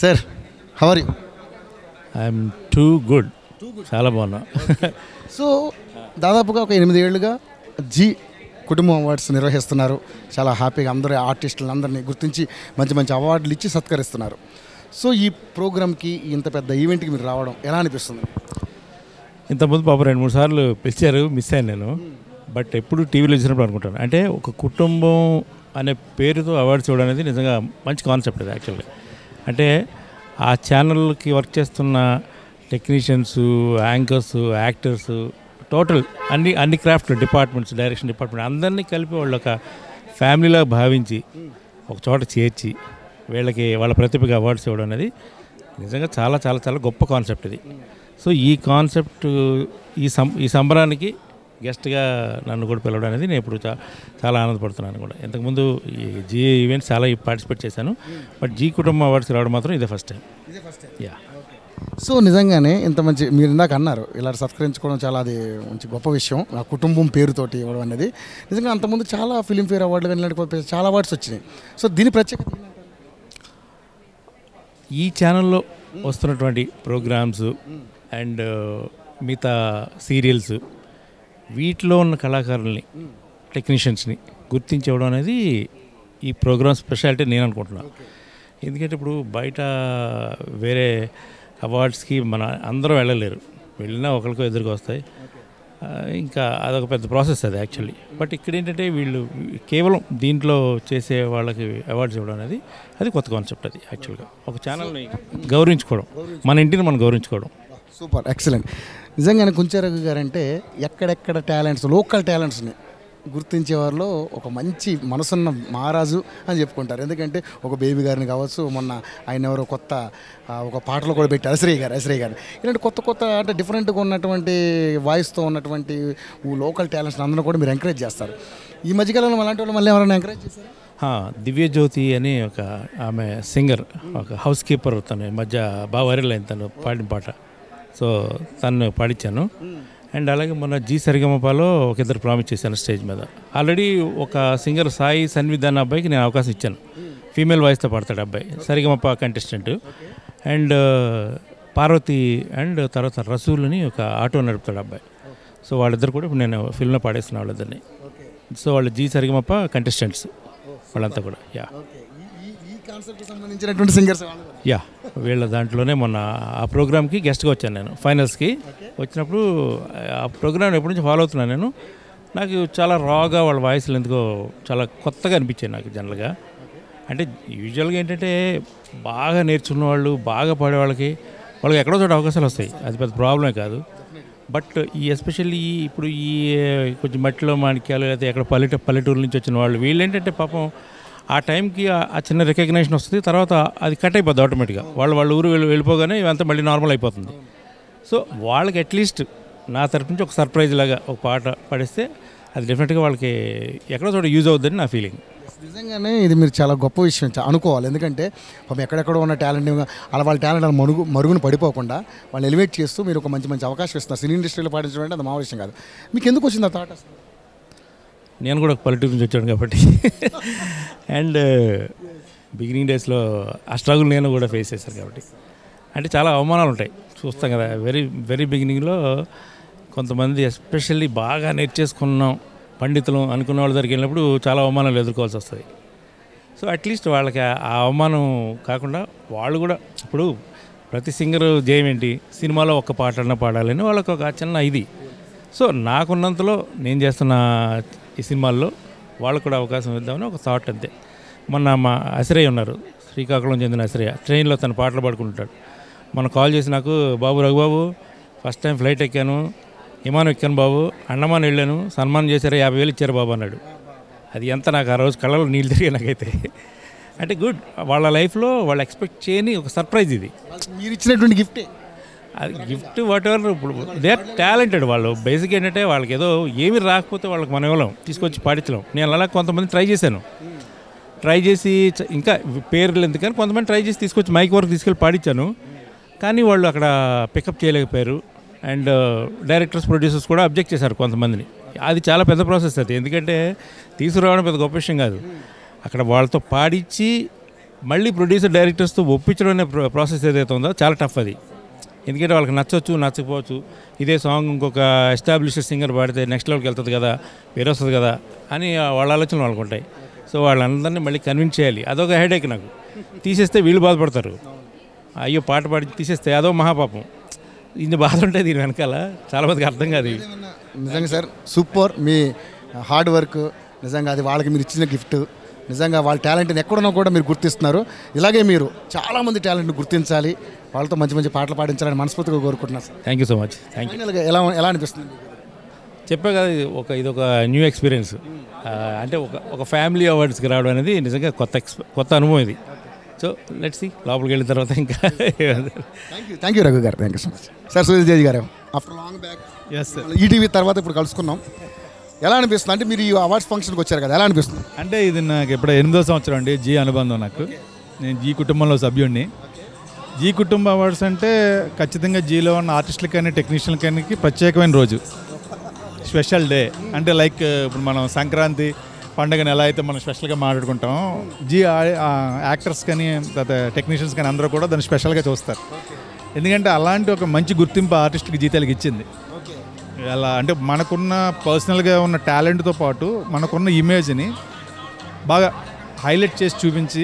Sir however I'm too good. చాలా బాగున్నా. So దాదాపుగా ఒక ఎనిమిది ఏళ్ళుగా జీ కుటుంబం అవార్డ్స్ నిర్వహిస్తున్నారు. చాలా హ్యాపీగా అందరూ ఆర్టిస్టులను అందరినీ గుర్తించి మంచి మంచి అవార్డులు ఇచ్చి సత్కరిస్తున్నారు. సో ఈ ప్రోగ్రామ్కి ఇంత పెద్ద ఈవెంట్కి మీరు రావడం ఎలా అనిపిస్తుంది? ఇంతకుముందు పాప రెండు మూడు సార్లు పిలిచారు మిస్ అయ్యాను నేను. బట్ ఎప్పుడు టీవీలో చూసినప్పుడు అనుకుంటాను. అంటే ఒక కుటుంబం అనే పేరుతో అవార్డ్స్ ఇవ్వడం అనేది నిజంగా మంచి కాన్సెప్ట్ అది యాక్చువల్గా. అంటే ఆ ఛానల్కి వర్క్ చేస్తున్న టెక్నీషియన్స్ యాంకర్స్ యాక్టర్స్ టోటల్ అన్ని అన్ని క్రాఫ్ట్ డిపార్ట్మెంట్స్ డైరెక్షన్ డిపార్ట్మెంట్ అందరినీ కలిపి వాళ్ళు ఒక ఫ్యామిలీలా భావించి ఒక చోట చేర్చి వీళ్ళకి వాళ్ళ ప్రతిభకి అవార్డ్స్ ఇవ్వడం అనేది నిజంగా చాలా చాలా చాలా గొప్ప కాన్సెప్ట్ ఇది. సో ఈ కాన్సెప్ట్ ఈ సం ఈ సంబరానికి గెస్ట్గా నన్ను కూడా పిలవడం అనేది నేను ఇప్పుడు చా- చాలా ఆనందపడుతున్నాను కూడా. ఇంతకుముందు ఈ జీ ఈవెంట్స్ చాలా పార్టిసిపేట్ చేశాను. బట్ జీ కుటుంబం అవార్డ్స్ రావడం మాత్రం ఇదే ఫస్ట్ టైం. యా. సో నిజంగానే ఇంత మంచి మీరు ఇందాక అన్నారు ఇలా సత్కరించుకోవడం చాలా అది మంచి గొప్ప విషయం ఆ కుటుంబం పేరుతోటి ఇవ్వడం అనేది. నిజంగా అంతకుముందు చాలా ఫిలింఫేర్ అవార్డులు కానీ ఇలాంటి కొత్త- చాలా అవార్డ్స్ వచ్చినాయి. సో దీని ప్రత్యేకత? ఈ ఛానల్లో వస్తున్నటువంటి ప్రోగ్రామ్స్ అండ్ మిగతా సీరియల్స్ వీటిలో ఉన్న కళాకారుల్ని టెక్నీషియన్స్ని గుర్తించవడం అనేది ఈ ప్రోగ్రామ్ స్పెషాలిటీ నేను అనుకుంటున్నాను ఎందుకంటే ఇప్పుడు బయట వేరే అవార్డ్స్కి మన అందరూ వెళ్ళలేరు. వెళ్ళినా ఒకరికో ఎదురుగా వస్తాయి. ఇంకా అదొక పెద్ద ప్రాసెస్ అది యాక్చువల్లీ. బట్ ఇక్కడ ఏంటంటే వీళ్ళు కేవలం దీంట్లో చేసే వాళ్ళకి అవార్డ్స్ ఇవ్వడం అనేది అది కొత్త కాన్సెప్ట్ అది యాక్చువల్గా. ఒక ఛానల్ని గౌరవించుకోవడం. మన ఇంటిని మనం గౌరవించుకోవడం. Super excellent. నిజంగానే కుంచారఘు గారు అంటే ఎక్కడెక్కడ టాలెంట్స్ లోకల్ టాలెంట్స్ని గుర్తించే వారిలో ఒక మంచి మనసున్న మహారాజు అని చెప్పుకుంటారు. ఎందుకంటే ఒక బేబీ గారిని కావచ్చు మొన్న ఆయన ఎవరో కొత్త ఒక పాటలు కూడా పెట్టారు అశ్రీ గారు అశ్రీ గారు. ఇలాంటి కొత్త కొత్త అంటే డిఫరెంట్గా ఉన్నటువంటి వాయిస్తో ఉన్నటువంటి లోకల్ టాలెంట్స్ అందరూ కూడా మీరు ఎంకరేజ్ చేస్తారు. ఈ మధ్యకాలంలో అలాంటి వాళ్ళు మళ్ళీ ఎవరైనా ఎంకరేజ్ చేశారు? దివ్యజ్యోతి అని ఒక ఆమె సింగర్ ఒక హౌస్ కీపర్ తను ఈ మధ్య బాగా వైరల్ అయింది తను పాడిన పాట. సో తను పాడించాను అండ్ అలాగే మొన్న జీ సరిగమపాలో ఒక ఇద్దరు ప్రామిస్ చేశాను స్టేజ్ మీద. ఆల్రెడీ ఒక సింగర్ సాయి సన్విత్ అబ్బాయికి నేను అవకాశం ఇచ్చాను. ఫీమేల్ వాయిస్తో పాడతాడు అబ్బాయి Saregamapa contestant. And Parvathi and తర్వాత రసూల్ అని ఒక ఆటో నడుపుతాడు అబ్బాయి. సో వాళ్ళిద్దరు కూడా ఇప్పుడు నేను ఫిల్మ్లో పాడేస్తున్నా వాళ్ళిద్దరిని. సో వాళ్ళు జీ సరిగమప కంటెస్టెంట్స్ వాళ్ళంతా కూడా యా. సంబంధించినటువంటి సింగర్స్ యా వీళ్ళ దాంట్లోనే మొన్న ఆ ప్రోగ్రామ్కి గెస్ట్గా వచ్చాను నేను ఫైనల్స్కి. వచ్చినప్పుడు ఆ ప్రోగ్రామ్ ఎప్పటి నుంచి ఫాలో అవుతున్నాను నేను. నాకు చాలా రాగా వాళ్ళ వాయిస్లు ఎందుకో చాలా కొత్తగా అనిపించాయి నాకు జనరల్గా. అంటే యూజువల్గా ఏంటంటే బాగా నేర్చుకున్న వాళ్ళు బాగా పాడే వాళ్ళకి వాళ్ళకి ఎక్కడో చోట అవకాశాలు వస్తాయి. అది పెద్ద ప్రాబ్లమే కాదు. బట్ ఈ ఎస్పెషల్లీ ఇప్పుడు ఈ కొంచెం మట్టిలో మాణిక్యాలు లేకపోతే ఎక్కడ పల్లెట పల్లెటూరు నుంచి వచ్చిన వాళ్ళు వీళ్ళు ఏంటంటే పాపం ఆ టైంకి ఆ- చిన్న రికగ్నేషన్ వస్తుంది. తర్వాత అది కట్ అయిపోద్ది ఆటోమేటిక్గా. వాళ్ళు వాళ్ళ ఊరు వెళ్ళి వెళ్ళిపోగానే ఇవంతా మళ్ళీ నార్మల్ అయిపోతుంది. సో వాళ్ళకి అట్లీస్ట్ నా తరపు నుంచి ఒక సర్ప్రైజ్ లాగా ఒక పాట పాడిస్తే అది డెఫినెట్గా వాళ్ళకి ఎక్కడో చోట యూజ్ అవుద్దని నా ఫీలింగ్ నిజంగానే ఇది మీరు చాలా గొప్ప విషయం అనుకోవాలి. ఎందుకంటే పాపం ఎక్కడెక్కడ ఉన్న టాలెంట్ అలా వాళ్ళ టాలెంట్ అలా మరుగు మరుగున పడిపోకుండా వాళ్ళు ఎలివేట్ చేస్తూ మీరు ఒక మంచి మంచి అవకాశం ఇస్తున్నారు. సినీ ఇండస్ట్రీలో పాటించడం అంటే అది మా విషయం కాదు. మీకు ఎందుకు వచ్చింది ఆ థాట్ అసలు? నేను కూడా ఒక పల్లెటూరు నుంచి వచ్చాను కాబట్టి. అండ్ uh, బిగినింగ్ డేస్లో ఆ స్ట్రగుల్ నేను కూడా ఫేస్ చేశాను కాబట్టి. అంటే చాలా అవమానాలు ఉంటాయి. చూస్తాం కదా వెరీ వెరీ బిగినింగ్లో కొంతమంది ఎస్పెషల్లీ బాగా నేర్చేసుకున్నాం పండితులు అనుకున్న వాళ్ళ దగ్గరికి వెళ్ళినప్పుడు చాలా అవమానాలు ఎదుర్కోవాల్సి వస్తుంది. సో అట్లీస్ట్ వాళ్ళకి ఆ అవమానం కాకుండా వాళ్ళు కూడా ఇప్పుడు ప్రతి సింగర్ జయం ఏంటి? సినిమాలో ఒక్క పాట అన్న పాడాలని వాళ్ళకి ఒక చిన్న ఇది. సో నాకున్నంతలో నేను చేస్తున్న ఈ సినిమాల్లో వాళ్ళకు కూడా అవకాశం ఇద్దామని ఒక థాట్ అంతే. మొన్న మా అసిరయ్య ఉన్నారు శ్రీకాకుళం చెందిన అసిరయ్య ట్రైన్లో తన పాటలు పాడుకుంటాడు మన కాల్ చేసి నాకు బాబు రఘుబాబు ఫస్ట్ టైం ఫ్లైట్ ఎక్కాను విమానం ఎక్కాను బాబు అండమాన్ వెళ్ళాను సన్మానం చేశారు యాభై వేలు ఇచ్చారు బాబు అన్నాడు. అది ఎంత నాకు ఆ రోజు కళ్ళలో నీళ్ళు తిరిగి నాకైతే. అంటే గుడ్ వాళ్ళ లైఫ్లో వాళ్ళు ఎక్స్పెక్ట్ చేయని ఒక సర్ప్రైజ్ ఇది. మీరు ఇచ్చినటువంటి గిఫ్టే అది గిఫ్ట్ వాట్ ఎవర్ ఇప్పుడు దే ఆర్ టాలెంటెడ్ వాళ్ళు. బేసిక్ ఏంటంటే వాళ్ళకి ఏదో ఏమి రాకపోతే వాళ్ళకి మనం ఇవ్వలేం. తీసుకొచ్చి పాటించలేం. నేను అలా కొంతమంది ట్రై చేశాను. ట్రై చేసి ఇంకా పేర్లు ఎందుకని కొంతమంది ట్రై చేసి తీసుకొచ్చి మైక్ వరకు తీసుకెళ్ళి పాడించాను కానీ వాళ్ళు అక్కడ పికప్ చేయలేకపోయారు. అండ్ డైరెక్టర్స్ ప్రొడ్యూసర్స్ కూడా అబ్జెక్ట్ చేశారు కొంతమందిని. అది చాలా పెద్ద ప్రాసెస్ అది. ఎందుకంటే తీసుకురావడం పెద్ద గొప్ప విషయం కాదు. అక్కడ వాళ్ళతో పాడించి మళ్ళీ ప్రొడ్యూసర్ డైరెక్టర్స్తో ఒప్పించడం అనే ప్రాసెస్ ఏదైతే ఉందో చాలా టఫ్ అది. ఎందుకంటే వాళ్ళకి నచ్చవచ్చు నచ్చకపోవచ్చు. ఇదే సాంగ్ ఇంకొక ఎస్టాబ్లిష్డ్ సింగర్ పాడితే నెక్స్ట్ లెవెల్కి వెళ్తుంది కదా వేరే వస్తుంది కదా అని వాళ్ళ ఆలోచనలు వాళ్ళకు ఉంటాయి. సో వాళ్ళందరినీ మళ్ళీ కన్విన్స్ చేయాలి. అదొక హెడేక్ నాకు. తీసేస్తే వీళ్ళు బాధపడతారు. అయ్యో పాట పాడి తీసేస్తే అదో మహాపాపం. ఇన్ని బాధ ఉంటాయి దీని వెనకాల చాలామందికి అర్థం కాదు నిజంగా సార్ సూపర్ మీ హార్డ్ వర్క్ నిజంగా అది వాళ్ళకి మీరు ఇచ్చిన గిఫ్ట్ నిజంగా వాళ్ళ టాలెంట్ని ఎక్కడున్నా కూడా మీరు గుర్తిస్తున్నారు. ఇలాగే మీరు చాలామంది టాలెంట్ని గుర్తించాలి. వాళ్ళతో మంచి మంచి పాటలు పాడించాలని మనస్ఫూర్తిగా కోరుకుంటున్నాను sir. Thank you so much thank you ఎలా ఎలా అనిపిస్తుంది? మీకు? చెప్పా కదా ఇది ఒక ఇది ఒక న్యూ ఎక్స్పీరియన్స్ అంటే ఒక ఒక ఫ్యామిలీ అవార్డ్స్కి రావడం అనేది నిజంగా కొత్త కొత్త అనుభవం ఇది. సో లెట్స్ సి లోపలికి వెళ్ళిన తర్వాత ఇంకా thank you thank you Raghu garu. Thank you so much sir Suresh Tej garu after long back yes ETV తర్వాత ఇప్పుడు కలుసుకున్నాం ఎలా అనిపిస్తుంది? అంటే మీరు ఈ అవార్డ్స్ ఫంక్షన్కి వచ్చారు కదా ఎలా అనిపిస్తుంది? అంటే ఇది నాకు ఇప్పుడు ఎనిమిదో సంవత్సరం అండి జీ అనుబంధం నాకు. నేను జీ కుటుంబంలో సభ్యుడిని జీ కుటుంబ అవార్డ్స్ అంటే ఖచ్చితంగా జీలో ఉన్న ఆర్టిస్టులకి కానీ టెక్నీషియన్కి కానీ ప్రత్యేకమైన రోజు. Special day. అంటే లైక్ ఇప్పుడు మనం సంక్రాంతి పండుగని ఎలా అయితే మనం స్పెషల్గా మాట్లాడుకుంటాం జీ యాక్టర్స్ కానీ తర్వాత టెక్నీషియన్స్ కానీ అందరూ కూడా దాన్ని స్పెషల్గా చూస్తారు. ఎందుకంటే అలాంటి ఒక మంచి గుర్తింపు ఆర్టిస్ట్కి జీతాలకి ఇచ్చింది. అలా అంటే మనకున్న పర్సనల్గా ఉన్న టాలెంట్తో పాటు మనకున్న ఇమేజ్ని బాగా హైలైట్ చేసి చూపించి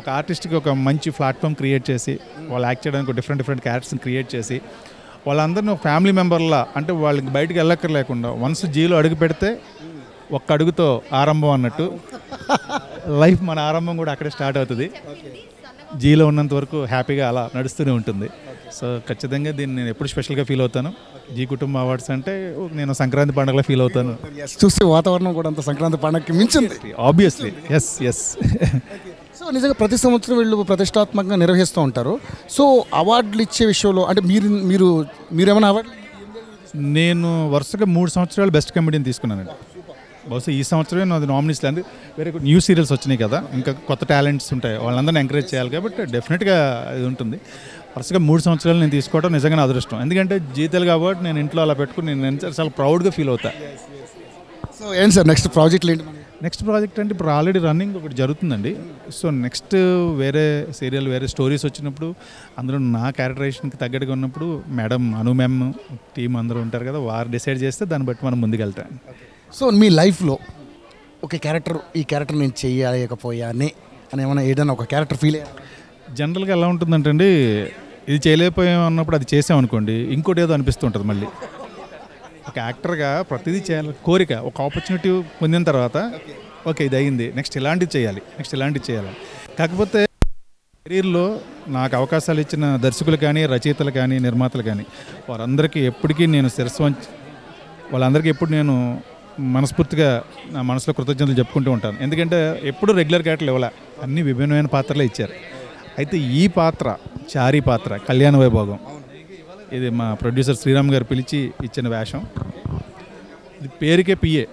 ఒక ఆర్టిస్ట్కి ఒక మంచి ప్లాట్ఫామ్ క్రియేట్ చేసి వాళ్ళు యాక్ట్ చేయడానికి డిఫరెంట్ డిఫరెంట్ క్యారెక్టర్స్ని క్రియేట్ చేసి వాళ్ళందరినీ ఒక ఫ్యామిలీ మెంబర్లా అంటే వాళ్ళకి బయటకు వెళ్ళక్కర్లేకుండా వన్స్ జీలో అడుగు పెడితే ఒక్క అడుగుతో ఆరంభం అన్నట్టు లైఫ్ మన ఆరంభం కూడా అక్కడే స్టార్ట్ అవుతుంది. జీలో ఉన్నంత వరకు హ్యాపీగా అలా నడుస్తూనే ఉంటుంది. సో ఖచ్చితంగా దీన్ని నేను ఎప్పుడు స్పెషల్గా ఫీల్ అవుతాను. జీ కుటుంబ అవార్డ్స్ అంటే నేను సంక్రాంతి పండుగలో ఫీల్ అవుతాను. చూస్తే వాతావరణం కూడా అంత సంక్రాంతి పండగకి మించింది. ఆబ్వియస్లీ ఎస్ ఎస్ సో నిజంగా ప్రతి సంవత్సరం వీళ్ళు ప్రతిష్టాత్మకంగా నిర్వహిస్తూ ఉంటారు. సో అవార్డులు ఇచ్చే విషయంలో అంటే మీరు మీరు మీరేమైనా అవార్డులు నేను వరుసగా మూడు సంవత్సరాలు బెస్ట్ కమెడీని తీసుకున్నానండి. బహుశా ఈ సంవత్సరమే నాది నామినీస్ లేదు వేరే న్యూ సీరియల్స్ వచ్చినాయి కదా. ఇంకా కొత్త టాలెంట్స్ ఉంటాయి. వాళ్ళందరినీ ఎంకరేజ్ చేయాలి కాబట్టి డెఫినెట్గా ఇది ఉంటుంది. వరుసగా మూడు సంవత్సరాలు నేను తీసుకోవడం నిజంగా నా అదృష్టం. ఎందుకంటే జీతాలు కాబట్టి నేను ఇంట్లో అలా పెట్టుకుని నేను చాలా ప్రౌడ్గా ఫీల్ అవుతా. సో ఏంటి సార్ నెక్స్ట్ ప్రాజెక్టులు ఏంటి? నెక్స్ట్ ప్రాజెక్ట్ అంటే ఇప్పుడు ఆల్రెడీ రన్నింగ్ ఒకటి జరుగుతుందండి. సో నెక్స్ట్ వేరే సీరియల్ వేరే స్టోరీస్ వచ్చినప్పుడు అందులో నా క్యారెక్టరైజేషన్కి తగ్గట్టుగా ఉన్నప్పుడు మేడం అను మ్యామ్ టీం అందరూ ఉంటారు కదా వారు డిసైడ్ చేస్తే దాన్ని బట్టి మనం ముందుకెళ్తాం. సో మీ లైఫ్లో ఒక క్యారెక్టర్ ఈ క్యారెక్టర్ నేను చేయలేకపోయానే అని ఏమైనా ఏదైనా ఒక క్యారెక్టర్ ఫీల్ అయ్యారు? జనరల్గా ఎలా ఉంటుందంటే అండి ఇది చేయలేకపోయాం అన్నప్పుడు అది చేసామనుకోండి ఇంకోటి ఏదో అనిపిస్తూ ఉంటుంది మళ్ళీ. ఒక యాక్టర్గా ప్రతిదీ చేయాలి కోరిక ఒక ఆపర్చునిటీ పొందిన తర్వాత ఓకే ఇది అయింది నెక్స్ట్ ఇలాంటివి చేయాలి నెక్స్ట్ ఇలాంటివి చేయాలి. కాకపోతే కెరీర్లో నాకు అవకాశాలు ఇచ్చిన దర్శకులు కానీ రచయితలు కానీ నిర్మాతలు కానీ వారందరికీ ఎప్పటికీ నేను శిరస్వం వాళ్ళందరికీ ఎప్పుడు నేను మనస్ఫూర్తిగా నా మనసులో కృతజ్ఞతలు చెప్పుకుంటూ ఉంటాను. ఎందుకంటే ఎప్పుడు రెగ్యులర్ క్యారెక్టర్లు ఇవ్వలే అన్ని విభిన్నమైన పాత్రలే ఇచ్చారు. అయితే ఈ పాత్ర చారీ పాత్ర కళ్యాణ వైభోగం. ఇది మా ప్రొడ్యూసర్ శ్రీరామ్ గారు పిలిచి ఇచ్చిన వేషం. ఇది పేరుకే పిఏ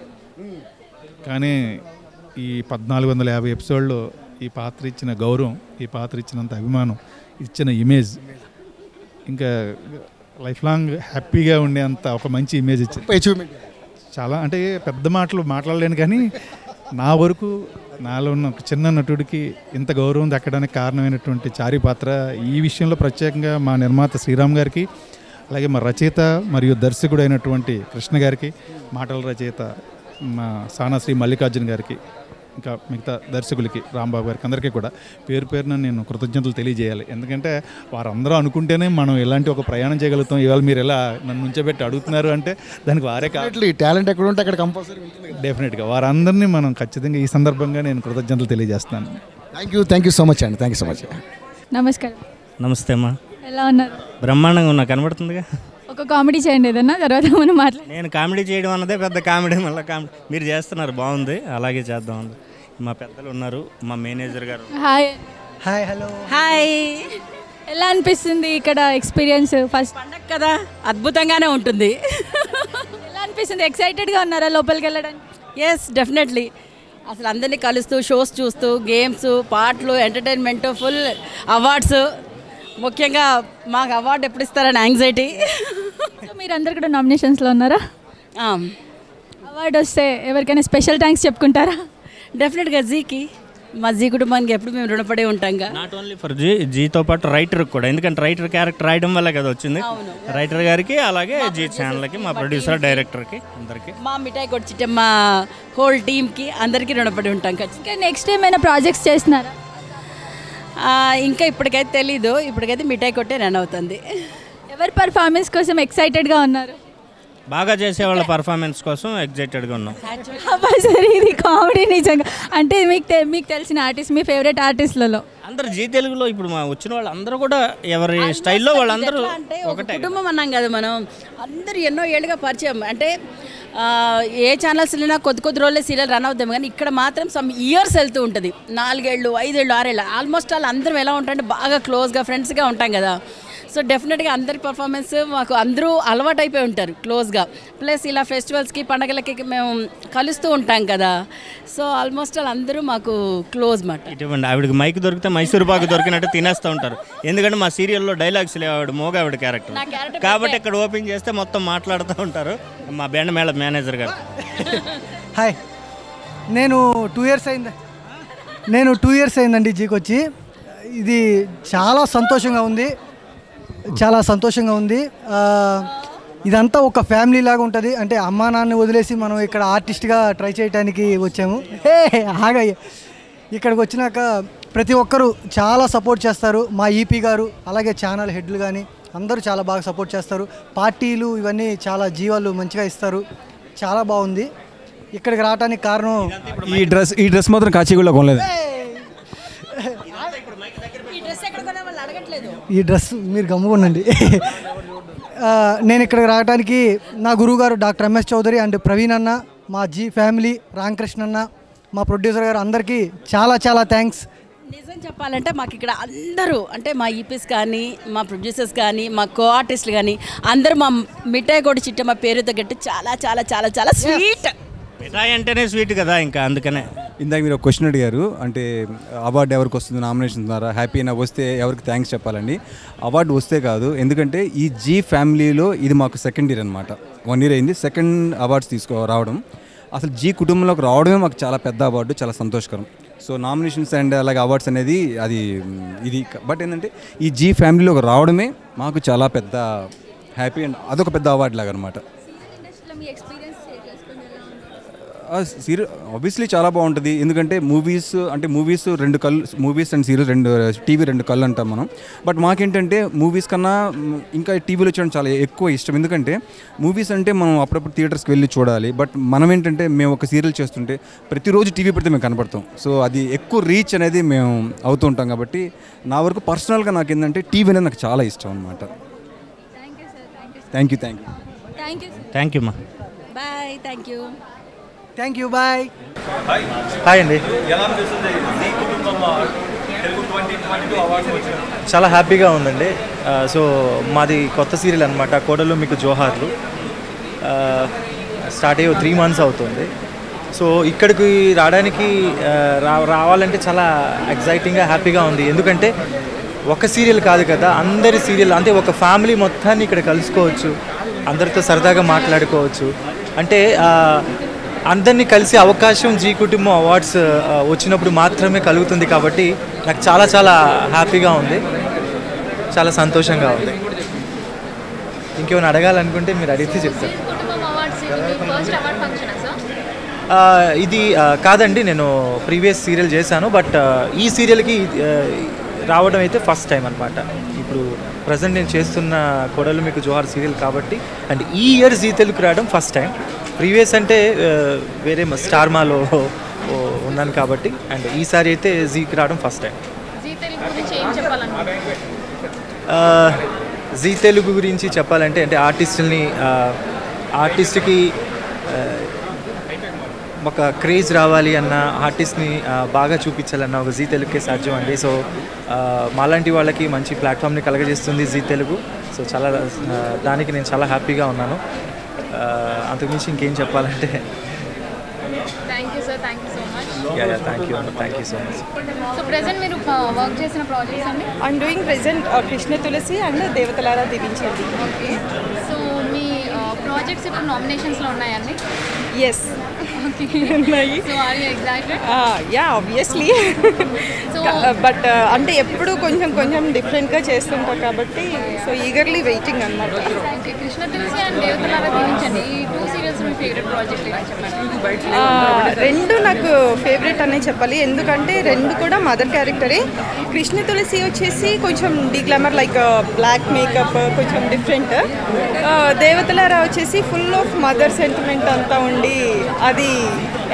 కానీ ఈ పద్నాలుగు వందల యాభై ఎపిసోడ్లో ఈ పాత్ర ఇచ్చిన గౌరవం ఈ పాత్ర ఇచ్చినంత అభిమానం ఇచ్చిన ఇమేజ్ ఇంకా లైఫ్ లాంగ్ హ్యాపీగా ఉండేంత ఒక మంచి ఇమేజ్ ఇచ్చింది. చాలా అంటే పెద్ద మాటలు మాట్లాడలేను కానీ నా వరకు నాలో ఉన్న ఒక చిన్న నటుడికి ఇంత గౌరవం దక్కడానికి కారణమైనటువంటి చారి పాత్ర ఈ విషయంలో ప్రత్యేకంగా మా నిర్మాత శ్రీరామ్ గారికి అలాగే మా రచయిత మరియు దర్శకుడు అయినటువంటి కృష్ణ గారికి మాటల రచయిత మా సానాశ్రీ మల్లికార్జున గారికి ఇంకా మిగతా దర్శకులకి రాంబాబు గారికి అందరికీ కూడా పేరు పేరున నేను కృతజ్ఞతలు తెలియజేయాలి. ఎందుకంటే వారందరూ అనుకుంటేనే మనం ఎలాంటి ఒక ప్రయాణం చేయగలుగుతాం. ఇవాళ మీరు ఎలా నన్ను ఉంచబెట్టి అడుగుతున్నారు అంటే దానికి వారే కా టాలెంట్ ఎక్కడ ఉంటే అక్కడ కంపల్సరీ ఉంటుంది డెఫినెట్గా వారందరినీ మనం ఖచ్చితంగా ఈ సందర్భంగా నేను కృతజ్ఞతలు తెలియజేస్తున్నాను. Thank you thank you so much అండి థ్యాంక్ యూ సో మచ్ నమస్కారం. నమస్తే అమ్మా. ఎలా ఉన్నారు? బ్రహ్మాండంగా ఉన్నా కనబడుతుందిగా? ఒక కామెడీ చేయండి ఏదన్నా తర్వాత మనం మాట్లాడు నేను కామెడీ చేయడం అన్నదే పెద్ద కామెడీ మళ్ళీ కామెడీ. మీరు చేస్తున్నారు బాగుంది. అలాగే చేద్దాం మా పెద్దలు ఉన్నారు మా మేనేజర్ గారు. హాయ్. Hi hello. హాయ్. ఎలా అనిపిస్తుంది ఇక్కడ ఎక్స్పీరియన్స్ ఫస్ట్? పండగ కదా అద్భుతంగానే ఉంటుంది. ఎలా అనిపిస్తుంది? ఎక్సైటెడ్గా ఉన్నారా లోపలికి వెళ్ళడానికి? ఎస్ డెఫినెట్లీ అసలు అందరినీ కలుస్తూ షోస్ చూస్తూ గేమ్స్ పాటలు ఎంటర్టైన్మెంట్ ఫుల్ అవార్డ్స్ ముఖ్యంగా మాకు అవార్డు ఎప్పుడు ఇస్తారని యాంగ్జైటీ సో మీరు అందరు కూడా నామినేషన్స్లో ఉన్నారా? అవార్డు వస్తే ఎవరికైనా స్పెషల్ థ్యాంక్స్ చెప్పుకుంటారా? డెఫినెట్గా జీకి మా జీ కుటుంబానికి ఎప్పుడు మేము రుణపడి ఉంటాంగా నాట్ ఓన్లీ ఫర్ జీ జీతో పాటు రైటర్ కూడా. ఎందుకంటే రైటర్ క్యారెక్టర్ రాయడం వల్ల కదా వచ్చింది. రైటర్ గారికి అలాగే జీ ఛానల్కి మా ప్రొడ్యూసర్ డైరెక్టర్కి అందరికీ. మా మిఠాయి కొట్టితే మా హోల్ టీమ్కి అందరికీ రుణపడి ఉంటాం ఖచ్చితంగా. ఇంకా నెక్స్ట్ ఏమైనా ప్రాజెక్ట్స్ చేస్తున్నారా? ఇంకా ఇప్పటికైతే తెలీదు. ఇప్పటికైతే మిఠాయి కొట్టే రన్ అవుతుంది. ఎవరి పర్ఫార్మెన్స్ కోసం ఎక్సైటెడ్గా ఉన్నారు? బాగా చేసే వాళ్ళ పర్ఫార్మెన్స్ కోసం ఎగ్జైటెడ్గా ఉన్నాం. అబ్బా సరే ఇది కామెడీ నిజంగా. అంటే మీకు మీకు తెలిసిన ఆర్టిస్ట్ మీ ఫేవరెట్ ఆర్టిస్ట్లలో అందరు జీ తెలుగులో ఇప్పుడు మా వచ్చిన వాళ్ళు అందరూ కూడా ఎవరి స్టైల్లో వాళ్ళందరూ అంటే కుటుంబం అన్నాం కదా మనం. అందరూ ఎన్నో ఏళ్ళుగా పరిచయం. అంటే ఏ ఛానల్స్ వెళ్ళినా కొద్ది కొద్ది రోజులే సీరియల్ రన్ అవుతాం కానీ ఇక్కడ మాత్రం సమ్ ఇయర్స్ వెళ్తూ ఉంటుంది. నాలుగేళ్ళు ఐదేళ్ళు ఆరేళ్ళు ఆల్మోస్ట్ వాళ్ళు అందరం ఎలా ఉంటారంటే బాగా క్లోజ్గా ఫ్రెండ్స్గా ఉంటాం కదా. సో డెఫినెట్గా అందరి పర్ఫార్మెన్స్ మాకు అందరూ అలవాటు అయిపోయి ఉంటారు క్లోజ్గా ప్లస్ ఇలా ఫెస్టివల్స్కి పండగలకి మేము కలుస్తూ ఉంటాం కదా. సో ఆల్మోస్ట్ అందరూ మాకు క్లోజ్ మాట. ఇటువంటి ఆవిడకి మైక్ దొరికితే మైసూరు పాకు దొరికినట్టు తినేస్తూ ఉంటారు. ఎందుకంటే మా సీరియల్లో డైలాగ్స్ లేవు ఆవిడ మోగ ఆవిడ క్యారెక్టర్ కాబట్టి ఇక్కడ ఓపెన్ చేస్తే మొత్తం మాట్లాడుతూ ఉంటారు మా బ్యాండ్ మేళ మేనేజర్ గారు. హాయ్ నేను టూ ఇయర్స్ అయింది. నేను టూ ఇయర్స్ అయిందండి జీకి వచ్చి. ఇది చాలా సంతోషంగా ఉంది. చాలా సంతోషంగా ఉంది. ఇదంతా ఒక ఫ్యామిలీ లాగా ఉంటుంది. అంటే అమ్మా నాన్న వదిలేసి మనం ఇక్కడ ఆర్టిస్ట్గా ట్రై చేయడానికి వచ్చాము. ఆగయ్య. ఇక్కడికి వచ్చినాక ప్రతి ఒక్కరూ చాలా సపోర్ట్ చేస్తారు. మా ఈపీ గారు అలాగే ఛానల్ హెడ్లు కానీ అందరూ చాలా బాగా సపోర్ట్ చేస్తారు. పార్టీలు ఇవన్నీ చాలా జీవాలు మంచిగా ఇస్తారు. చాలా బాగుంది. ఇక్కడికి రావడానికి కారణం ఈ డ్రెస్ ఈ డ్రెస్ మాత్రం కాచిగూడలో కొనలేదు. ఈ డ్రెస్ మీరు గమ్ముకునండి. నేను ఇక్కడికి రావడానికి నా గురువుగారు doctor MS Chowdary and Praveen అన్న మా జీ ఫ్యామిలీ రామకృష్ణ అన్న మా ప్రొడ్యూసర్ గారు అందరికీ చాలా చాలా థ్యాంక్స్. నిజం చెప్పాలంటే మాకు ఇక్కడ అందరూ అంటే మా ఈపీస్ కానీ మా ప్రొడ్యూసర్స్ కానీ మా కో ఆర్టిస్టులు కానీ అందరూ మా మిఠాయి కొడి చిట్ట మా పేరుతో గట్టి చాలా చాలా చాలా చాలా స్వీట్. మిఠాయి అంటేనే స్వీట్ కదా ఇంకా అందుకనే. ఇందాక మీరు ఒక క్వశ్చన్ అడిగారు అంటే అవార్డు ఎవరికి వస్తుంది నామినేషన్ ద్వారా హ్యాపీ అయినా వస్తే ఎవరికి థ్యాంక్స్ చెప్పాలండి? అవార్డు వస్తే కాదు ఎందుకంటే ఈ జీ ఫ్యామిలీలో ఇది మాకు సెకండ్ ఇయర్ అనమాట వన్ ఇయర్ అయింది సెకండ్ అవార్డ్స్ తీసుకో రావడం. అసలు జీ కుటుంబంలోకి రావడమే మాకు చాలా పెద్ద అవార్డు చాలా సంతోషకరం. సో నామినేషన్స్ అండ్ అలాగే అవార్డ్స్ అనేది అది ఇది. బట్ ఏంటంటే ఈ జీ ఫ్యామిలీలోకి రావడమే మాకు చాలా పెద్ద హ్యాపీ అండ్ అదొక పెద్ద అవార్డు లాగా అనమాట ఇండస్ట్రీలో మీ ఎక్స్పీరియన్స్ షేర్ చేసుకుని ఎలా ఉంది సీరియల్ ఆబ్వియస్లీ చాలా బాగుంటుంది. ఎందుకంటే మూవీస్ అంటే మూవీస్ రెండు కళ్ళు మూవీస్ అండ్ సీరియల్ రెండు టీవీ రెండు కళ్ళు అంటాం మనం. బట్ మాకేంటంటే మూవీస్ కన్నా ఇంకా టీవీలో చూడడం చాలా ఎక్కువ ఇష్టం. ఎందుకంటే మూవీస్ అంటే మనం అప్పుడప్పుడు థియేటర్స్కి వెళ్ళి చూడాలి. బట్ మనం ఏంటంటే మేము ఒక సీరియల్ చేస్తుంటే ప్రతిరోజు టీవీ పెడితే మేము కనపడతాం. సో అది ఎక్కువ రీచ్ అనేది మేము అవుతూ ఉంటాం కాబట్టి నా వరకు పర్సనల్గా నాకు ఏంటంటే టీవీ అనేది నాకు చాలా ఇష్టం అనమాట thank you thank you thank you sir thank you మా bye thank you thank you bye hi అండి. చాలా హ్యాపీగా ఉందండి. సో మాది కొత్త సీరియల్ అనమాట కోడలు మీకు జోహార్లు. స్టార్ట్ అయ్యి త్రీ మంత్స్ అవుతుంది. సో ఇక్కడికి రావడానికి రావాలంటే చాలా ఎగ్జైటింగ్గా హ్యాపీగా ఉంది. ఎందుకంటే ఒక సీరియల్ కాదు కదా అందరి సీరియల్ అంటే ఒక ఫ్యామిలీ మొత్తాన్ని ఇక్కడ కలుసుకోవచ్చు అందరితో సరదాగా మాట్లాడుకోవచ్చు. అంటే ఆ, అందరినీ కలిసే అవకాశం జీ కుటుంబం అవార్డ్స్ వచ్చినప్పుడు మాత్రమే కలుగుతుంది కాబట్టి నాకు చాలా చాలా హ్యాపీగా ఉంది. చాలా సంతోషంగా ఉంది. ఇంకేమైనా అడగాలనుకుంటే మీరు అడిగితే ఆ, ఇది కాదండి నేను ప్రీవియస్ సీరియల్ చేశాను బట్ ఈ సీరియల్కి రావడం అయితే ఫస్ట్ టైం అనమాట ఇప్పుడు ప్రజెంట్ నేను చేస్తున్న కొడలు మీకు జోహార్ సీరియల్ కాబట్టి అండ్ ఈ ఇయర్ జీ తెలుగు రావడం ఫస్ట్ టైం. ప్రీవియస్ అంటే వేరే మ- స్టార్ మాలో ఓ, ఉన్నాను కాబట్టి అండ్ ఈసారి అయితే జీకి రావడం ఫస్ట్ టైం జీ తెలుగు గురించి చెప్పాలంటే అంటే ఆర్టిస్టుల్ని ఆర్టిస్ట్కి ఒక క్రేజ్ రావాలి అన్న ఆర్టిస్ట్ని బాగా చూపించాలన్న ఒక జీ తెలుగుకే సాధ్యం అండి. సో మాలాంటి వాళ్ళకి మంచి ప్లాట్ఫామ్ని కలగజేస్తుంది జీ తెలుగు. సో చాలా దానికి నేను చాలా హ్యాపీగా ఉన్నాను. అంతకుమించి ఇంకేం చెప్పాలంటే thank you sir thank you so much yeah yeah thank you thank you so much so present మీరు వర్క్ చేసిన ప్రాజెక్ట్స్ అండి I'm doing present Krishna Tulasi and Devathalara Deevinchandi okay so me projects ఇప్పుడు నామినేషన్స్లో ఉన్నాయండి yes you obviously but అంటే ఎప్పుడు కొంచెం కొంచెం డిఫరెంట్గా చేస్తుంటా కాబట్టి సో ఈగర్లీ వెయిటింగ్ అనమాట రెండు నాకు ఫేవరెట్ అనే చెప్పాలి. ఎందుకంటే రెండు కూడా మదర్ క్యారెక్టరే కృష్ణ తులసి వచ్చేసి కొంచెం డిగ్లామర్ లైక్ బ్లాక్ మేకప్ కొంచెం డిఫరెంట్ దేవతలారా వచ్చేసి ఫుల్ ఆఫ్ మదర్ సెంటిమెంట్ అంతా ఉండి అది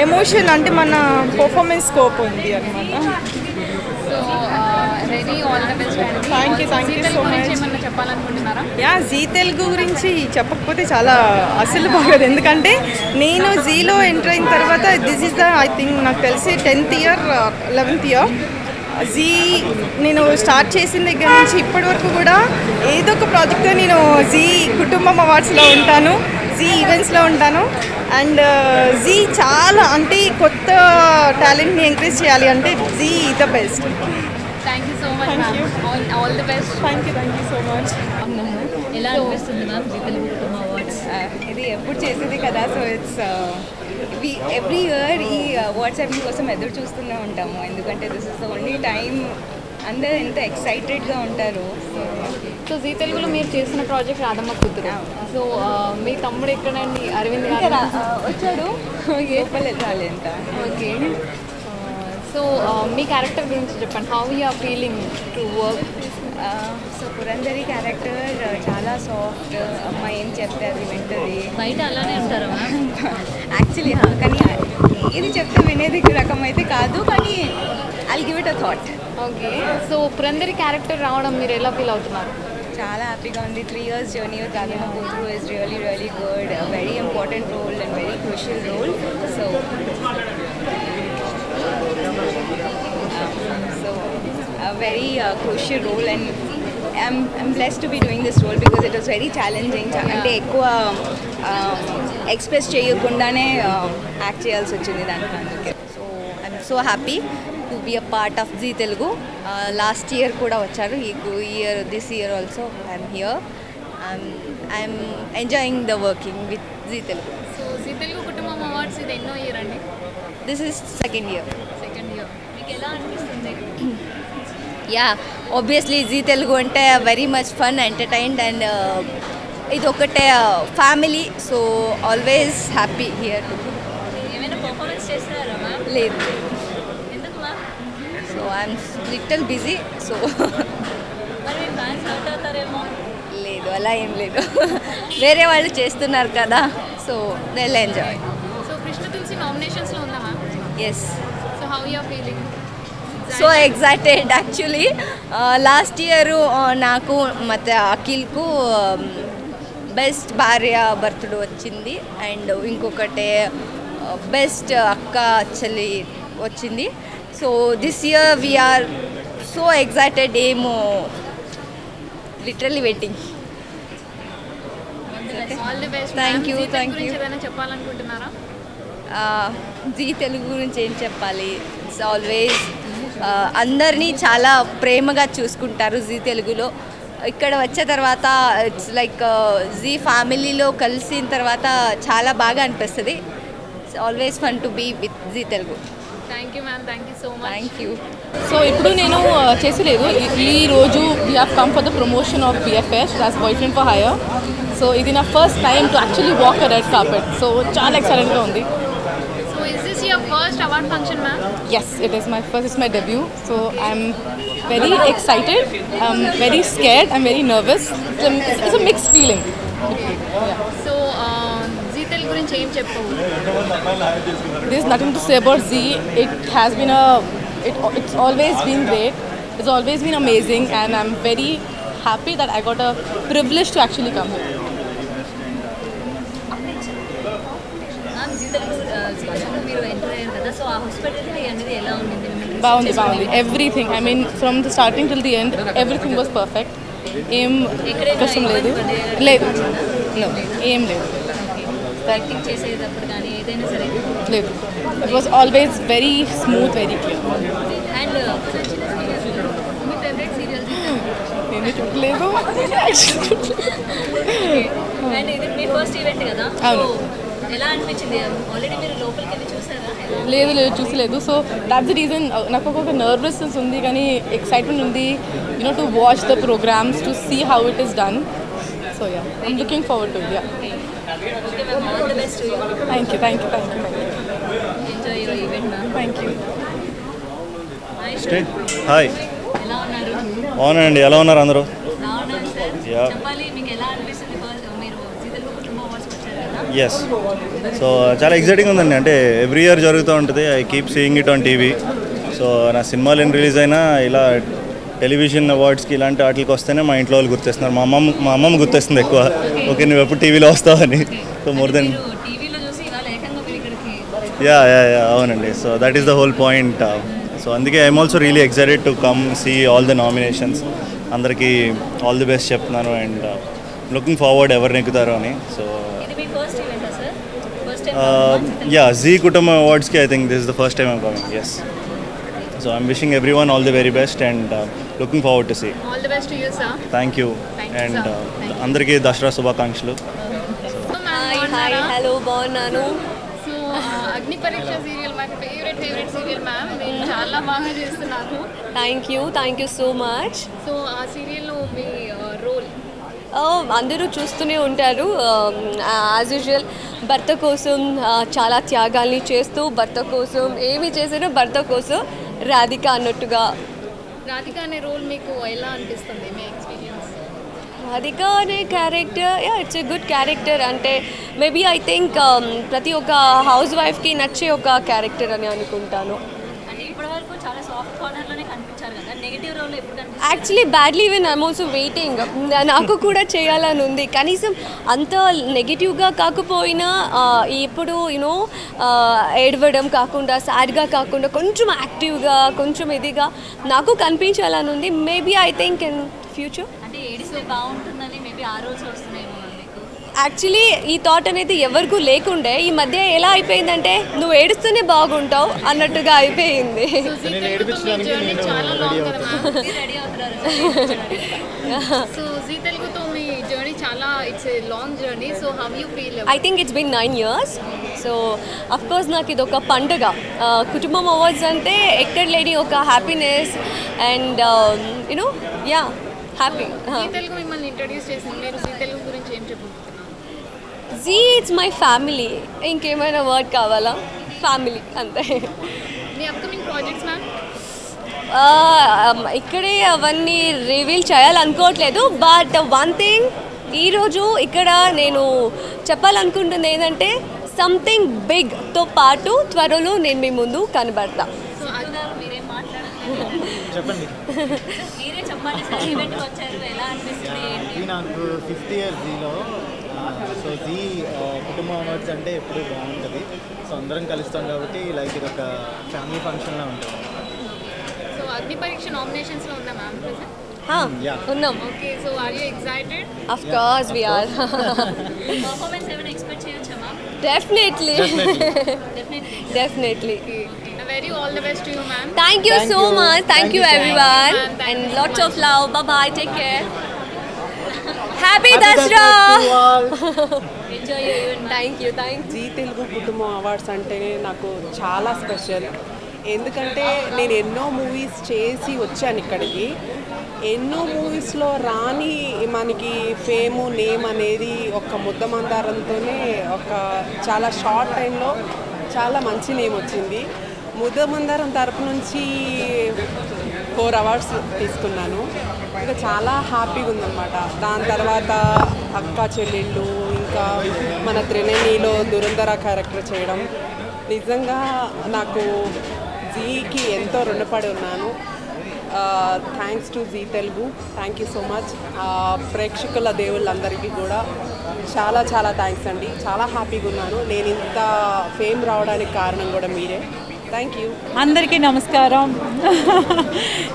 ఎమోషన్ అంటే మన పర్ఫార్మెన్స్ స్కోప్ ఉంది అనమాట సో you so గురించి much. ఏమన్నా చెప్పాలనుకుంటున్నారా? యా జీ తెలుగు గురించి చెప్పకపోతే చాలా అసలు బాగోదు. ఎందుకంటే నేను జీలో ఎంటర్ అయిన తర్వాత this is the I think నాకు తెలిసి tenth year eleventh year Zee నేను స్టార్ట్ చేసిన దగ్గర నుంచి ఇప్పటి వరకు కూడా ఏదో ఒక ప్రాజెక్ట్తో నేను జీ కుటుంబం అవార్డ్స్లో ఉంటాను. జీ ఈవెంట్స్లో ఉంటాను. అండ్ జీ చాలా అంటే కొత్త టాలెంట్ని ఎంకరేజ్ చేయాలి అంటే Zee the best thank you so much all all the best thank you thank you so much ఎలా అనిపిస్తుంది మ్యామ్ జీ తెలుగు కుటుంబ అవార్డ్స్ ఇది ఎప్పుడు చేసేది కదా so it's we every year ఈ వాట్సాప్ కోసం ఎదురు చూస్తూనే ఉంటాము. ఎందుకంటే this is the only time అందరూ ఎంత ఎక్సైటెడ్గా ఉంటారు. సో జీ తెలుగులో మీరు చేసిన ప్రాజెక్ట్ రాధమ్మ కూతురు. సో మీ తమ్ముడు ఎక్కడండి? అరవింద్ గారు. వచ్చాడు. లోపల రాలే ఎంత ఓకే. సో మీ క్యారెక్టర్ గురించి చెప్పండి. How you are feeling to work so Purandhari character చాలా సాఫ్ట్ అమ్మాయి ఏం చెప్తే అది వింటది. బయట అలానే ఉంటారా యాక్చువల్లీ కానీ ఇది చెప్తే వినేది రకం అయితే కాదు కానీ I give it a thought okay so Purandhari character రావడం మీరు ఎలా ఫీల్ అవుతున్నారు? చాలా హ్యాపీగా ఉంది. త్రీ ఇయర్స్ జర్నీ రాధమ్మ కూతురు is really really good very important role and very crucial role so so very crucial role and I'm I'm bless to be doing this role because it was very challenging అంటే ఎక్కువ express చేయకుండానే act చేయాల్సి వచ్చింది దాంట్లో అందుకే so I'm so happy be a part of Zee Telugu last year కూడా వచ్చారు ఈ year this year also I'm here I'm enjoying the working with Zee Telugu so Zee Telugu కుటుంబం అవార్డ్స్ ఇది ఎన్నో ఇయర్ అండి this is second year second year మీకు ఎలా అనిపిస్తుంది? యా ఆబ్వియస్లీ జీ తెలుగు అంటే very much fun entertained and ఇది ఒకటే family so always happy here లేదు. ఐఎమ్ లిటిల్ బిజీ సో మరి మీ ఫ్యాన్స్ హర్ట్ అవుతారేమో లేదు అలా ఏం లేదు వేరే వాళ్ళు చేస్తున్నారు కదా so well enjoy so Krishna Tulasi నామినేషన్స్లో ఉందా ma'am yes so how you are feeling so excited actually last year నాకు ಮತ್ತು అఖిల్కు బెస్ట్ భార్య భర్తుడు వచ్చింది అండ్ ఇంకొకటి బెస్ట్ అక్క చెల్లి వచ్చింది So this year we are so excited ఏమో literally waiting you, thank you. ఏదైనా చెప్పాలనుకుంటున్నారా? జీ తెలుగు గురించి ఏం చెప్పాలి? ఇట్స్ ఆల్వేస్ అందరినీ చాలా ప్రేమగా చూసుకుంటారు జీ తెలుగులో ఇక్కడ వచ్చే తర్వాత ఇట్స్ లైక్ జీ ఫ్యామిలీలో కలిసిన తర్వాత చాలా బాగా అనిపిస్తుంది. It's always fun to be with Zee Telugu thank you ma'am thank you so much thank you so ఇప్పుడు నేను చేసలేదు. ఈ- రోజు we have come for the promotion of BFS as boyfriend for hire so ఇది నా first time to actually walk red carpet so చాలా ఎక్సలెంట్గా ఉంది. So is this your first award function ma'am yes it is my first is my debut so I'm very excited I'm very scared I'm very nervous it's a mix feeling so Zee Telugu గురించి ఏం చెప్పవు There is nothing to say about Z. It has been a, it, it's always been great. It's always been amazing, and I'm very happy that I got a privilege to actually come here. Ma'am Zee Telugu Zee Telugu మీరు enter అయ్యారు కదా so ఆ hospitality అనేది ఎలా ఉండింది మిమ్మల్ని Baundi, Baundi. Everything. I mean, from the starting till the end, everything was perfect. ఏం కష్టం లేదు లేదు No, ఏం లేదు యాక్టింగ్ చేసేటప్పుడు కానీ ఏదైనా సరే. లేదు. It was always very smooth very clear and me favourite serial నేను చెప్పలేదు అండ్ ఇది మీ ఫస్ట్ ఈవెంట్ కదా? అవును. ఎలా అనిపించింది? ఆల్రెడీ మీరు లోపలికి వెళ్ళి చూసారా? లేదు లేదు చూసలేదు. సో దాట్స్ ద రీజన్ నాకు ఒక నర్వస్నెస్ ఉంది కానీ ఎక్సైట్మెంట్ ఉంది you know to watch the programmes to see how it is done so yeah I'm looking forward to yeah thank you thank you thank you enjoy your event ma'am thank you hi ఎలా ఉన్నారు? అవునండి ఎలా ఉన్నారు అందరూ? Yes so చాలా exciting ఉందండి. అంటే every year జరుగుతూ ఉంటుంది. I keep seeing it on TV so నా సినిమాలు ఏం రిలీజ్ అయినా ఇలా టెలివిజన్ అవార్డ్స్కి ఇలాంటి వాటికి వస్తేనే మా ఇంట్లో వాళ్ళు గుర్తొస్తున్నారు. మా అమ్మమ్మ మా అమ్మమ్మ గుర్తొస్తుంది ఎక్కువ. ఓకే నువ్వు ఎప్పుడు టీవీలో వస్తావని. So more than yeah yeah yeah అవునండి. So that is the whole point so అందుకే I'm also really excited to come see all the nominations అందరికీ ఆల్ ది బెస్ట్ చెప్తున్నాను అండ్ లుకింగ్ ఫార్వర్డ్ ఎవరు నెక్కుతారో అని. So yeah Zee Kutumba అవార్డ్స్కి I think this the first time I'm coming yes so I'm wishing everyone all the very best and looking forward to see all the best to you sir thank you Thank you, and sir. Thank you. అందరికీ దసరా శుభాకాంక్షలు. Hi hi hello బాగున్నాను. So Agni Pariksha serial మాకు favourite favourite serial ma'am మీరు చాలా బాగా చేస్తున్నారు thank you thank you so much so ఆ సీరియల్లో మీ రోల్ అందరూ చూస్తూనే ఉంటారు. యాజ్ యూజువల్ భర్త కోసం చాలా త్యాగాల్ని చేస్తూ భర్త కోసం ఏమి చేసినా భర్త కోసం రాధిక అన్నట్టుగా. రాధిక అనే రోల్ మీకు ఎలా అనిపిస్తుంది? మీ ఎక్స్పీరియన్స్ రాధిక అనే character yeah it's a good character అంటే మేబీ ఐ థింక్ ప్రతి ఒక్క హౌస్ వైఫ్కి నచ్చే ఒక క్యారెక్టర్ అని అనుకుంటాను. అంటే ఇప్పటి వరకు చాలా సాఫ్ట్ కార్నర్లోనే కనిపించారు కదా. Negative role actually badly even I'm also waiting నాకు కూడా చేయాలని ఉంది. కనీసం అంత నెగిటివ్గా కాకపోయినా ఎప్పుడు ఇప్పుడు యూనో ఏడవడం కాకుండా సాడ్గా కాకుండా కొంచెం యాక్టివ్గా కొంచెం ఇదిగా నాకు కనిపించాలని ఉంది. Maybe I think in future అంటే ఏడిస్తే బాగుంటుందని మేబీ ఆ రోజు వస్తున్నాయేమో మీకు యాక్చువల్లీ ఈ థాట్ అనేది ఎవరికూ లేకుండే. ఈ మధ్య ఎలా అయిపోయిందంటే నువ్వు ఏడుస్తూనే బాగుంటావు అన్నట్టుగా అయిపోయింది. I think it's been nine years so of course నాకు ఇది ఒక పండుగ కుటుంబం అవార్డ్స్ అంటే ఎక్కడ లేని ఒక happiness and you know yeah happy Telugu మిమ్మల్ని ఇంట్రడ్యూస్ చేసింది. మీరు తెలుగు గురించి ఏం జీ ఇట్స్ మై ఫ్యామిలీ ఇంకేమైనా వర్డ్ కావాలా? ఫ్యామిలీ అంతే. ఇక్కడే అవన్నీ రివీల్ చేయాలనుకోవట్లేదు. బట్ వన్ థింగ్ ఈరోజు ఇక్కడ నేను చెప్పాలనుకుంటుంది ఏంటంటే సంథింగ్ బిగ్తో పాటు త్వరలో నేను మీ ముందు కనబడతా. చెప్పండి. మీరే చెప్పాలి ఈవెంట్కి వచ్చారు. ఎలా అనిపిస్తుంది నాకు ఫిఫ్త్ ఇయర్ జీలో సో జీ కుటుంబం అవార్డ్స్ అంటే ఎప్పుడు బాగుంటుంది. సో అందరం కలుస్తాం కాబట్టి లైక్ ఇది ఒక ఫ్యామిలీ ఫంక్షన్లా ఉంటుంది. సో అగ్ని పరీక్ష నామినేషన్స్లో ఉందా మ్యామ్ ప్రెసెంట్ Yeah. ఉన్నాం. Okay so are you excited of course we are performance ఏమైనా ఎక్స్పెక్ట్ చేయొచ్చా ma'am definitely definitely definitely very all the best to you ma'am thank you so much thank you everyone and lots of love bye take care happy Dasara enjoy thank you thank Zee Telugu Kutumbam awards అంటేనే నాకు చాలా special. ఎందుకంటే నేను ఎన్నో movies చేసి వచ్చాను ఇక్కడికి. ఎన్నో మూవీస్లో రాని మనకి ఫేము నేమ్ అనేది ఒక ముద్ద మందారంతోనే ఒక చాలా షార్ట్ టైంలో చాలా మంచి నేమ్ వచ్చింది. ముద్ద మందారం తరపు నుంచి ఫోర్ అవర్స్ తీసుకున్నాను. ఇంకా చాలా హ్యాపీగా ఉందన్నమాట. దాని తర్వాత అక్క చెల్లెళ్ళు ఇంకా మన త్రినేనిలో దురంధర క్యారెక్టర్ చేయడం. నిజంగా నాకు జీకి ఎంతో రుణపడి ఉన్నాను. Thanks to Zee Telugu. Thank you so much ప్రేక్షకుల దేవుళ్ళందరికీ కూడా చాలా చాలా థ్యాంక్స్ అండి. చాలా హ్యాపీగా ఉన్నాను. నేను ఇంత ఫేమ్ రావడానికి కారణం కూడా మీరే. థ్యాంక్ యూ అందరికీ నమస్కారం.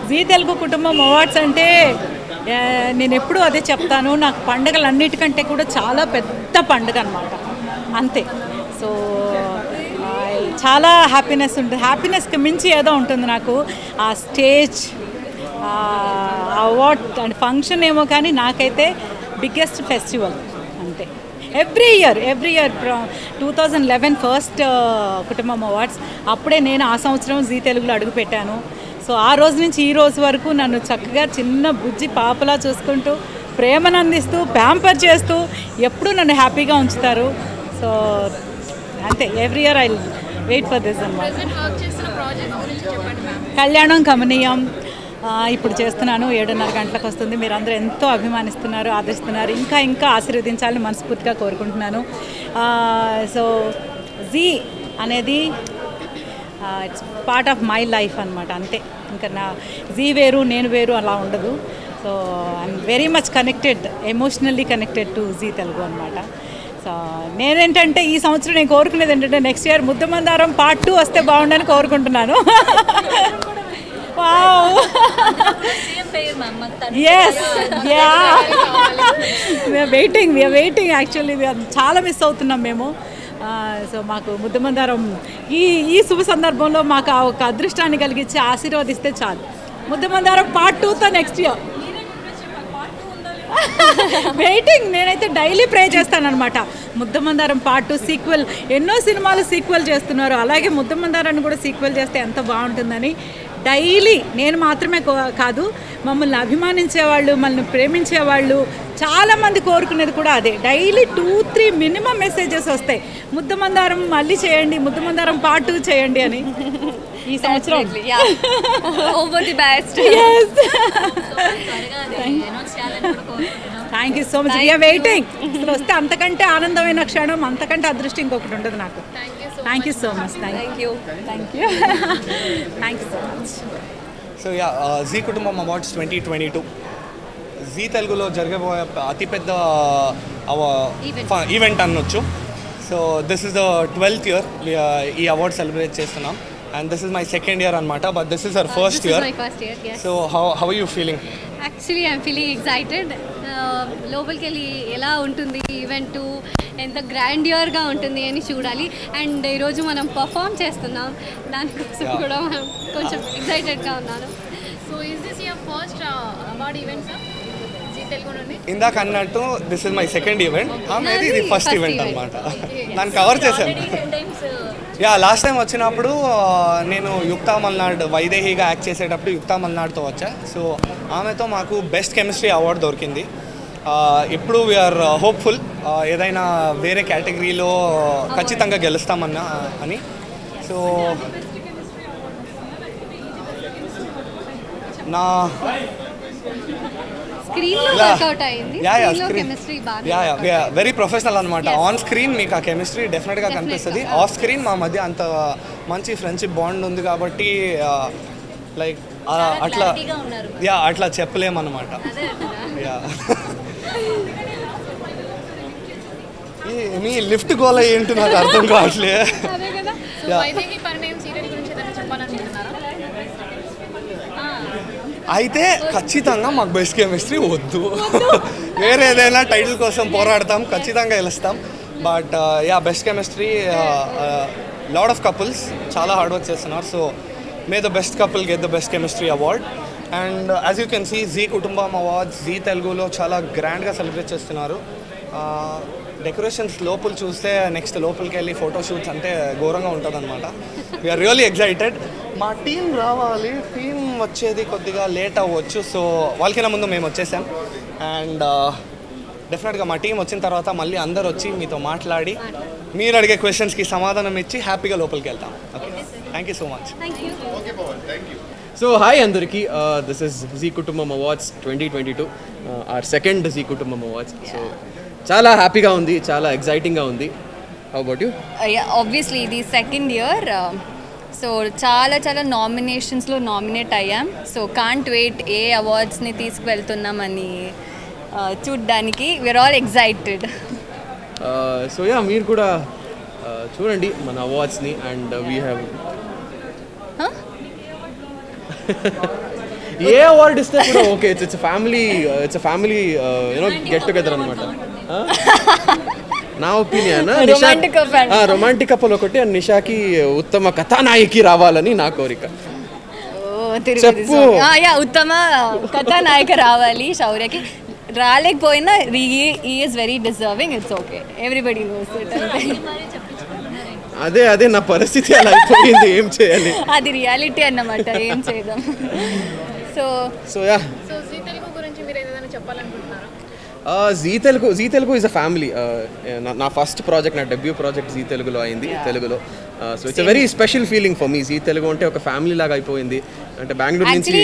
జీ తెలుగు కుటుంబం అవార్డ్స్ అంటే నేను ఎప్పుడూ అదే చెప్తాను. నాకు పండుగలు అన్నిటికంటే కూడా చాలా పెద్ద పండుగ అనమాట అంతే. సో చాలా హ్యాపీనెస్ ఉంటుంది హ్యాపీనెస్కి మించి ఏదో ఉంటుంది నాకు. ఆ స్టేజ్ అవార్డ్ అండ్ ఫంక్షన్ ఏమో కానీ నాకైతే biggest festival. Every year every year two thousand eleven first Kutumbam awards అప్పుడే నేను ఆ సంవత్సరం జీ తెలుగులో అడుగుపెట్టాను సో ఆ రోజు నుంచి ఈ రోజు వరకు నన్ను చక్కగా చిన్న బుజ్జి పాపలా చూసుకుంటూ ప్రేమను అందిస్తూ ప్యాంపర్ చేస్తూ ఎప్పుడూ నన్ను హ్యాపీగా ఉంచుతారు. సో అంతే. Every year I wait for this అన్నమాట. కళ్యాణం కమనీయం. ఇప్పుడు చేస్తున్నాను ఏడున్నర గంటలకు వస్తుంది. మీరందరూ ఎంతో అభిమానిస్తున్నారు ఆదరిస్తున్నారు. ఇంకా ఇంకా ఆశీర్వదించాలని మనస్ఫూర్తిగా కోరుకుంటున్నాను. సో జీ అనేది it's part of my life అనమాట అంతే. ఇంకా నా జీ వేరు నేను వేరు అలా ఉండదు. So I'm very much connected emotionally connected to Zee Telugu అనమాట సో నేనేంటంటే ఈ సంవత్సరం నేను కోరుకునేది ఏంటంటే next year Muddamandaram part two వస్తే బాగుండని కోరుకుంటున్నాను. వావ్ సేమ్ పేరు మ్యామ్ మాకు yes yeah we're waiting we're waiting actually చాలా మిస్ అవుతున్నాం మేము. సో మాకు ముద్దమందారం ఈ ఈ శుభ సందర్భంలో మాకు ఆ ఒక అదృష్టాన్ని కలిగించి ఆశీర్వదిస్తే చాలు. ముద్దమందారం పార్ట్ టూతో నెక్స్ట్ ఇయర్ వెయిటింగ్ నేనైతే డైలీ ప్రే చేస్తానన్నమాట. ముద్దమందారం పార్ట్ టూ సీక్వెల్ ఎన్నో సినిమాలు సీక్వెల్ చేస్తున్నారు. అలాగే ముద్దమందారాన్ని కూడా సీక్వెల్ చేస్తే ఎంత బాగుంటుందని డైలీ నేను మాత్రమే కో- కాదు మమ్మల్ని అభిమానించే వాళ్ళు మమ్మల్ని ప్రేమించే వాళ్ళు చాలామంది కోరుకునేది కూడా అదే. Daily two three minimum messages వస్తాయి. ముద్దమందారం మళ్ళీ చేయండి ముద్దమందారం పార్ట్ టూ చేయండి అని. ఈ సంవత్సరం. Thank you so much we're. Waiting వస్తే అంతకంటే ఆనందమైన క్షణం అంతకంటే అదృష్టం ఇంకొకటి ఉండదు నాకు. Thank you so much thank you thank you thank you so much so yeah Zee Kutumbam awards twenty twenty two Zee తెలుగులో జరగబోయే అతిపెద్ద ఈవెంట్ అనొచ్చు. So this is the twelfth year ఈ అవార్డ్ సెలబ్రేట్ చేస్తున్నాం. And this is my second year అనమాట but this is our first This is year my first year, yes. So how how you feeling actually I'm feeling excited లోపలికి వెళ్ళి ఎలా ఉంటుంది event ఎంత గ్రాండియర్గా ఉంటుంది అని చూడాలి. అండ్ ఈరోజు మనం పర్ఫామ్ చేస్తున్నాం. దానికోసం. కూడా మనం కొంచెం ఎగ్జైటెడ్గా ఉన్నాను. So is this your first award event sir ఇందాక అన్నట్టు this is my second event ఆమెది ఇది ఫస్ట్ ఈవెంట్. అనమాట దాన్ని కవర్ చేశాను. యా లాస్ట్ టైం వచ్చినప్పుడు ఆ, నేను యుక్తా మల్నాడ్ వైదేహిగా యాక్ట్ చేసేటప్పుడు యుక్తా మల్నాడ్తో వచ్చా. సో ఆమెతో మాకు బెస్ట్ కెమిస్ట్రీ అవార్డు దొరికింది. ఆ, ఇప్పుడు వీఆర్ హోప్ఫుల్ ఏదైనా వేరే కేటగిరీలో ఖచ్చితంగా గెలుస్తామన్నా అని. సో నా వెరీ ప్రొఫెషనల్ అనమాట ఆన్ స్క్రీన్ మీకు ఆ కెమిస్ట్రీ డెఫినెట్గా కనిపిస్తుంది. ఆఫ్ స్క్రీన్ మా మధ్య అంత మంచి ఫ్రెండ్షిప్ బాండ్ ఉంది కాబట్టి లైక్ అట్లా. యా అట్లా చెప్పలేమన్నమాట. యా మీ లిఫ్ట్ గోల ఏంటి నాకు అర్థం కావట్లే. అయితే ఖచ్చితంగా మాకు బెస్ట్ కెమిస్ట్రీ వద్దు. వేరే ఏదైనా టైటిల్ కోసం పోరాడతాం ఖచ్చితంగా గెలుస్తాం. But yeah best chemistry lot of couples చాలా హార్డ్ వర్క్ చేస్తున్నారు. So may the best couple get the best chemistry award and as you can see Zee Kutumbam awards Zee తెలుగులో చాలా గ్రాండ్గా సెలబ్రేట్ చేస్తున్నారు. డెకరేషన్స్ లోపల చూస్తే నెక్స్ట్ లోపలికి వెళ్ళి ఫోటో షూట్స్ అంటే ఘోరంగా ఉంటుంది అనమాట వీఆర్ రియలీ ఎగ్జైటెడ్ మా టీం రావాలి టీం వచ్చేది కొద్దిగా లేట్ అవ్వచ్చు సో వాళ్ళకైనా ముందు మేము వచ్చేసాం. అండ్ డెఫినెట్గా మా టీం వచ్చిన తర్వాత మళ్ళీ అందరు వచ్చి మీతో మాట్లాడి మీరు అడిగే క్వశ్చన్స్కి సమాధానం ఇచ్చి హ్యాపీగా లోపలికి వెళ్తాం. Okay thank you so much so hi అందరికీ. This is Zee Kutumbam awards twenty twenty two are second Zee Kutumbam awards so చాలా హ్యాపీగా ఉంది చాలా ఎగ్జైటింగ్గా ఉంది. హౌ అబౌట్ యూ ఆబ్వియస్లీ ఇది సెకండ్ ఇయర్ సో చాలా చాలా నామినేషన్స్లో నామినేట్ అయ్యాం. సో కాంట్ వెయిట్ ఏ అవార్డ్స్ని తీసుకువెళ్తున్నామని uh, చూడ్డానికి. We're all excited so yeah మీరు కూడా uh, చూడండి మన అవార్డ్స్ని అండ్ వీ హ్యావ్ ఏ అవార్డ్ ఇస్తే కూడా okay it's it's family it's family you know get together అనమాట నా ఒపీనియన్. రొమాంటిక్ కపుల్ ఒకటి అండ్ నిషాకి ఉత్తమ కథానాయకి రావాలని నా కోరిక. చెప్పు. ఉత్తమ కథానాయక రావాలి శౌర్యకి. రాలేకపోయినా is very deserving it's okay everybody knows it అదే అదే నా పరిస్థితి అలా అయిపోయింది ఏం చేయాలి? అది రియాలిటీ అన్నమాట ఏం చేద్దాం? So so yeah. So Zee Telugu గురించి మీరు ఏదైనా చెప్పాలనుకుంటున్నారా? Zee Telugu Zee Telugu is a family నా ఫస్ట్ ప్రాజెక్ట్ నా డెబ్యూ ప్రాజెక్ట్ జీ తెలుగులో అయింది తెలుగులో. So it's very special feeling for me Zee Telugu అంటే ఒక ఫ్యామిలీ లాగా అయిపోయింది. అంటే బెంగళూరు నుంచి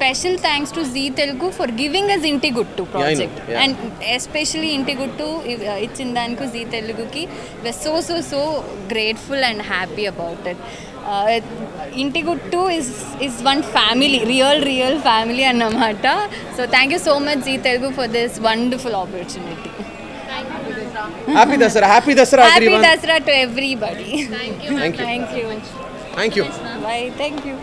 special thanks to Z Telugu for giving us Inti Guttu project. Yeah, yeah. And especially Inti Guttu, uh, Ichindanku Z Telugu ki, we're so, so, so grateful and happy about it. Uh, Inti Guttu is, is one family, real, real family annamata. So thank you so much Z Telugu for this wonderful opportunity. happy Dasara, happy Dasara Happy everyone. Dasara to everybody. Thank you. Thank you. Thank you. Thank you. Bye, thank you.